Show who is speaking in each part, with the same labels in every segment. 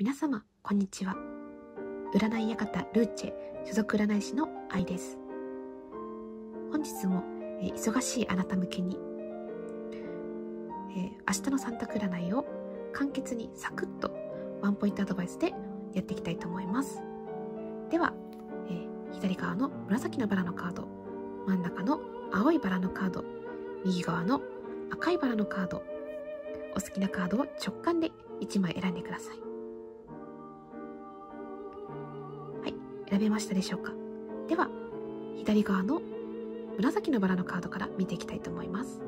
Speaker 1: 皆様、こんにちは。占い館ルーチェ所属占い師の愛です。本日も、え、忙しいあなた向けに、えー、明日の三択占いを簡潔にサクッとワンポイントアドバイスでやっていきたいと思います。では、えー、左側の紫のバラのカード、真ん中の青いバラのカード、右側の赤いバラのカード、お好きなカードを直感で1枚選んでください。選べましたでしょうか？では左側の紫のバラのカードから見ていきたいと思います。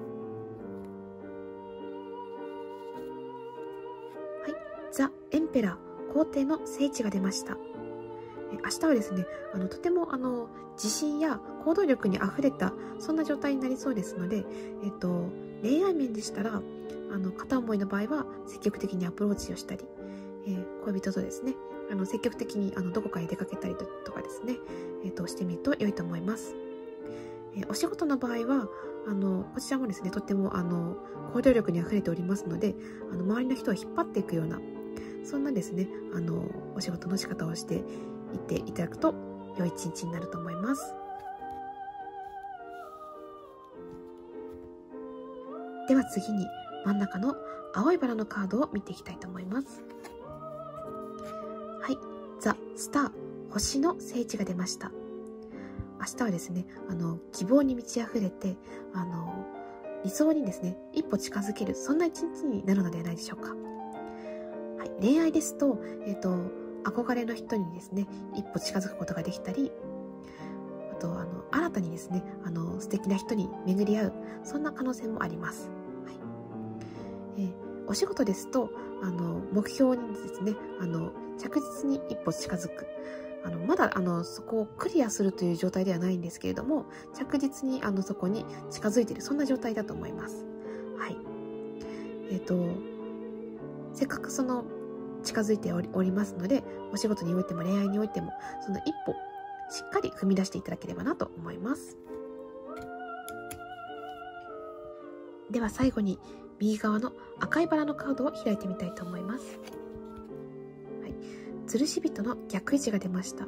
Speaker 1: はい。ザ・エンペラー皇帝の聖地が出ました。明日はですねあのとてもあの自信や行動力にあふれたそんな状態になりそうですので、えっと、恋愛面でしたらあの片思いの場合は積極的にアプローチをしたり、えー、恋人とですねあの積極的にあのどこかへ出かけたりとかですね、えーと、してみると良いと思います。えー、お仕事の場合はあのこちらもですねとってもあの行動力にあふれておりますのであの周りの人を引っ張っていくようなそんなですねあのお仕事の仕方をしていっていただくと良い一日になると思います。では次に真ん中の青いバラのカードを見ていきたいと思います。ザ・スター、星の聖地が出ました。明日はですね、あの、希望に満ち溢れて、あの、理想にですね、一歩近づける、そんな一日になるのではないでしょうか。はい、恋愛ですと、えっ、ー、と、憧れの人にですね、一歩近づくことができたり、あと、あの、新たにですね、あの、素敵な人に巡り合う、そんな可能性もあります。はいえー、お仕事ですと、あの、目標にですね、あの、着実に一歩近づく。あの、まだ、あの、そこをクリアするという状態ではないんですけれども、着実に、あの、そこに近づいている、そんな状態だと思います。はい。えっ、ー、と、せっかくその、近づいておりますので、お仕事においても恋愛においても、その一歩、しっかり踏み出していただければなと思います。では最後に右側の赤いバラのカードを開いてみたいと思います。はい吊るし人の逆位置が出ました。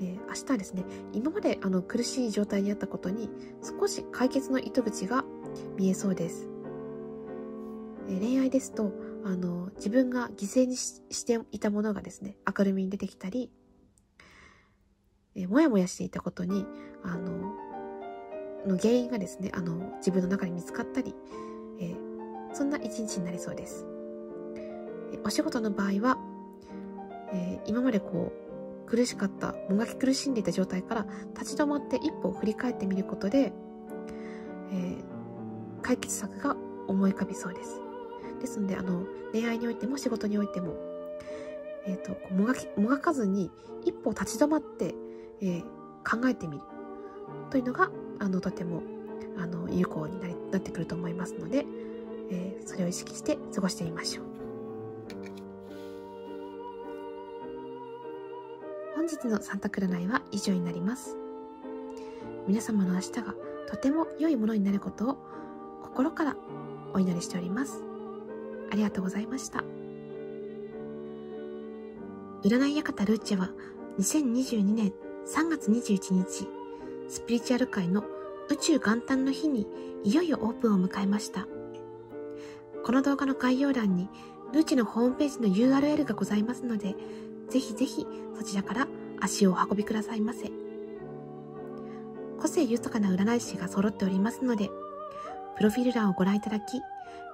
Speaker 1: えー、明日はですね、今まであの苦しい状態にあったことに少し解決の糸口が見えそうです。えー、恋愛ですと、あの、自分が犠牲にしていたものがですね、明るみに出てきたり、えー、もやもやしていたことに、あの、の原因がですね、あの、自分の中に見つかったり、えー、そんな一日になりそうです。お仕事の場合は、えー、今までこう苦しかったもがき苦しんでいた状態から立ち止まって一歩を振り返ってみることで、えー、解決策が思い浮かびそうです。ですのであの恋愛においても仕事においても、えーと、ともがきもがかずに一歩立ち止まって、えー、考えてみるというのがあのとてもあの有効になりなってくると思いますので、えー、それを意識して過ごしてみましょう。本日のサンタク占いは以上になります。皆様の明日がとても良いものになることを心からお祈りしております。ありがとうございました。占い館ルーチェは2022年3月21日、スピリチュアル界の宇宙元旦の日にいよいよオープンを迎えました。この動画の概要欄にluce のホームページの URL がございますので、ぜひぜひそちらから足をお運びくださいませ。個性豊かな占い師が揃っておりますので、プロフィール欄をご覧いただき、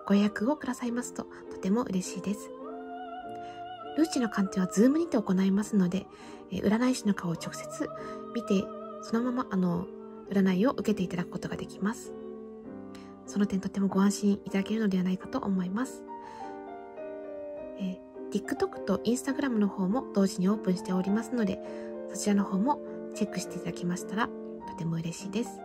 Speaker 1: ご予約をくださいますととても嬉しいです。 luce の鑑定は Zoom にて行いますので、占い師の顔を直接見て、そのままあの、占いを受けていただくことができます。その点とてもご安心いただけるのではないかと思います。えー TikTok と Instagram の方も同時にオープンしておりますので、そちらの方もチェックしていただきましたらとても嬉しいです。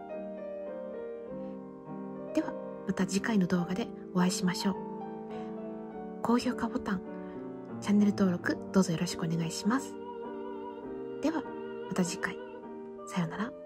Speaker 1: では、また次回の動画でお会いしましょう。高評価ボタン、チャンネル登録どうぞよろしくお願いします。では、また次回。さようなら。